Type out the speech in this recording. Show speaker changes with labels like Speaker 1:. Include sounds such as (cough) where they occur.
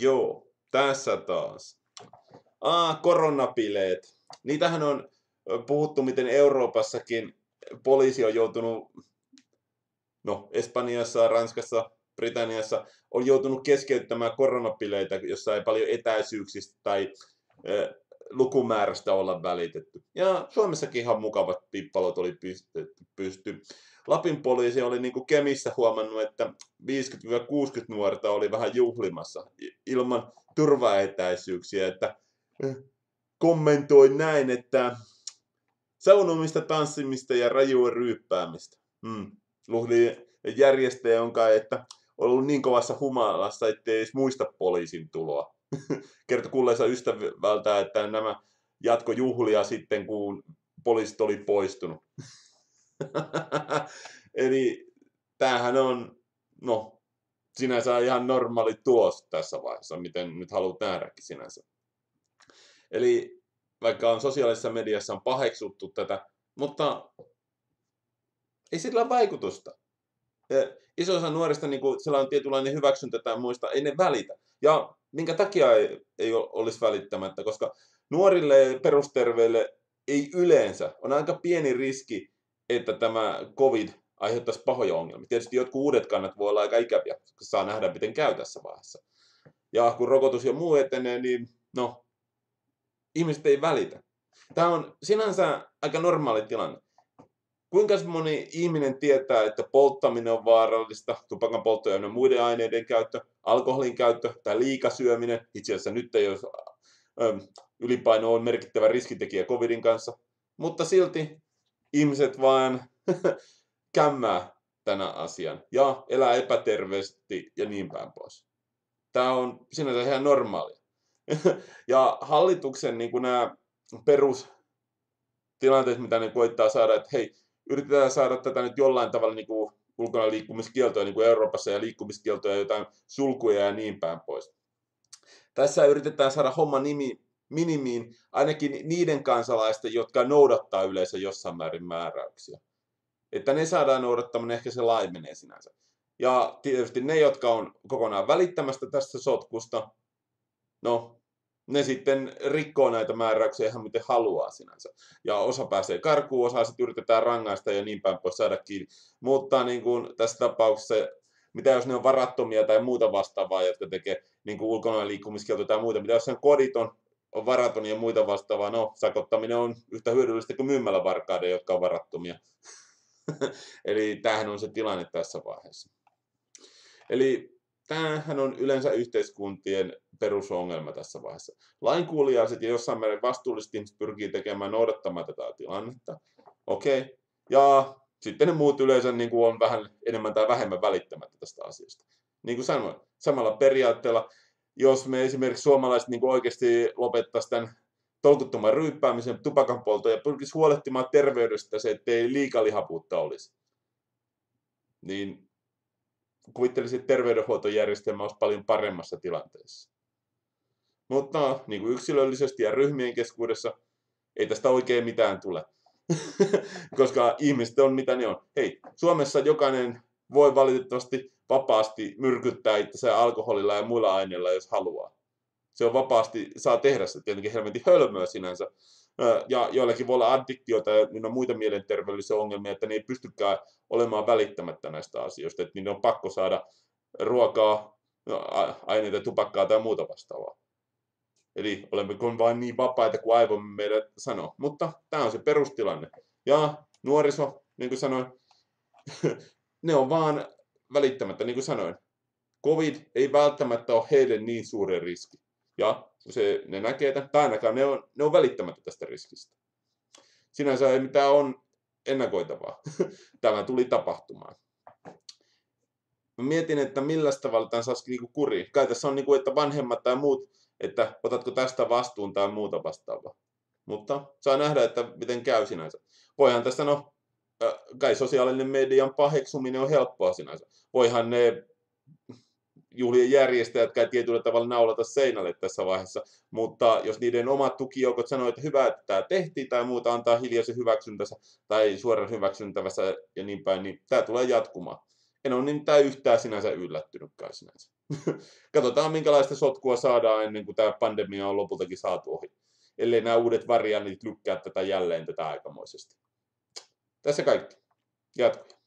Speaker 1: Joo, tässä taas. Ah, koronapileet. Niitähän on puhuttu, miten Euroopassakin poliisi on joutunut, no Espanjassa, Ranskassa, Britanniassa, on joutunut keskeyttämään koronapileitä, jossa ei paljon etäisyyksistä tai lukumäärästä olla välitetty. Ja Suomessakin ihan mukavat pippalot oli pysty. Lapin poliisi oli niin kuin Kemissä huomannut, että 50-60 nuorta oli vähän juhlimassa ilman turvaetäisyyksiä, että eh, kommentoi näin, että saunomista, tanssimista ja rajua ryyppäämistä. Hmm. Luhli järjestäjä on kai, että ollut niin kovassa humalassa, ettei edes muista poliisin tuloa. (laughs) Kertoi kuulleensa ystävältä, että nämä jatko juhlia sitten, kun poliisit oli poistunut. (laughs) Eli tämähän on, no, sinänsä ihan normaali tulos tässä vaiheessa, miten nyt haluat nähdäkin sinänsä. Eli vaikka on sosiaalisessa mediassa on paheksuttu tätä, mutta ei sillä vaikutusta. Iso osa nuorista, niin kuin, sillä on tietynlainen hyväksyntä tai muista, ei ne välitä. Ja minkä takia ei, ei olisi välittämättä, koska nuorille perusterveille ei yleensä, on aika pieni riski, että tämä COVID aiheuttaisi pahoja ongelmia. Tietysti jotkut uudet kannat voi olla aika ikäviä, koska saa nähdä, miten käy tässä vaiheessa. Ja kun rokotus ja muu etenee, niin no, ihmiset ei välitä. Tämä on sinänsä aika normaali tilanne. Kuinka moni ihminen tietää, että polttaminen on vaarallista, tupakan poltto ja muiden aineiden käyttö, alkoholin käyttö tai liikasyöminen, itse asiassa nyt ei ole, ylipaino on merkittävä riskitekijä covidin kanssa, mutta silti ihmiset vaan (laughs) kämmää tänä asian ja elää epäterveesti ja niin päin pois. Tämä on sinänsä ihan normaalia. (laughs) ja hallituksen niin kuin nämä perustilanteet, mitä ne koittaa saada, että hei, yritetään saada tätä nyt jollain tavalla niin kuin ulkona liikkumiskieltoja niin kuin Euroopassa ja liikkumiskieltoja, jotain sulkuja ja niin päin pois. Tässä yritetään saada homma nimi, minimiin ainakin niiden kansalaisten, jotka noudattaa yleensä jossain määrin määräyksiä. Että ne saadaan noudattamaan, ehkä se laimenee sinänsä. Ja tietysti ne, jotka on kokonaan välittämästä tästä sotkusta, no ne sitten rikkoo näitä määräyksiä ihan miten haluaa sinänsä. Ja osa pääsee karkuun, osa sitten yritetään rangaista ja niin päin pois saada kiinni. Mutta niin kuin tässä tapauksessa, mitä jos ne on varattomia tai muuta vastaavaa, jotka tekee niin kuin ulkona liikkumiskielto tai muuta, mitä jos on koditon, on varaton ja muita vastaavaa, no sakottaminen on yhtä hyödyllistä kuin myymällä varkaiden, jotka on varattomia. (laughs) Eli tämähän on se tilanne tässä vaiheessa. Eli tämähän on yleensä yhteiskuntien perusongelma tässä vaiheessa. Lainkuulijaiset ja jossain määrin vastuullisesti ihmiset pyrkii tekemään noudattamaan tätä tilannetta. Okei. Okay. Ja sitten ne muut yleensä niin kuin on vähän enemmän tai vähemmän välittämättä tästä asiasta. Niin kuin sanoin, samalla periaatteella, jos me esimerkiksi suomalaiset niin kuin oikeasti lopettaisiin tämän tolkuttoman ryyppäämisen, tupakan ja pyrkisi huolehtimaan terveydestä se, ettei liikalihapuutta olisi, niin kuvittelisin, että terveydenhuoltojärjestelmä olisi paljon paremmassa tilanteessa. Mutta niin kuin yksilöllisesti ja ryhmien keskuudessa ei tästä oikein mitään tule. (laughs) Koska ihmiset on mitä ne on. Hei, Suomessa jokainen voi valitettavasti vapaasti myrkyttää itse alkoholilla ja muilla aineilla, jos haluaa. Se on vapaasti, saa tehdä se tietenkin helvetin hölmöä sinänsä. Ja joillakin voi olla addiktioita ja niin on muita mielenterveydellisiä ongelmia, että ne ei pystykään olemaan välittämättä näistä asioista. Että niin on pakko saada ruokaa, aineita, tupakkaa tai muuta vastaavaa. Eli olemmeko vain niin vapaita kuin aivomme meidät sanoo. Mutta tämä on se perustilanne. Ja nuoriso, niin kuin sanoin, (laughs) ne on vaan välittämättä, niin kuin sanoin. Covid ei välttämättä ole heille niin suuri riski. Ja se, ne näkee tämän, tai ainakaan ne on, ne on välittämättä tästä riskistä. Sinänsä ei mitään on ennakoitavaa. (laughs) Tämä tuli tapahtumaan. Mä mietin, että millä tavalla tämän saisi niinku kuriin. Kai tässä on, niinku, että vanhemmat tai muut että otatko tästä vastuun tai muuta vastaavaa. Mutta saa nähdä, että miten käy sinänsä. Voihan tässä no, kai sosiaalinen median paheksuminen on helppoa sinänsä. Voihan ne juhlien järjestäjät kai tietyllä tavalla naulata seinälle tässä vaiheessa, mutta jos niiden omat tukijoukot sanoo, että hyvä, että tämä tehtiin tai muuta, antaa hiljaisen hyväksyntänsä tai suoran hyväksyntävässä ja niin päin, niin tämä tulee jatkumaan. En ole niin tämä yhtään sinänsä yllättynytkään sinänsä. (laughs) Katsotaan, minkälaista sotkua saadaan ennen kuin tämä pandemia on lopultakin saatu ohi. Ellei nämä uudet variantit lykkää tätä jälleen tätä aikamoisesti. Tässä kaikki. Jatkuu.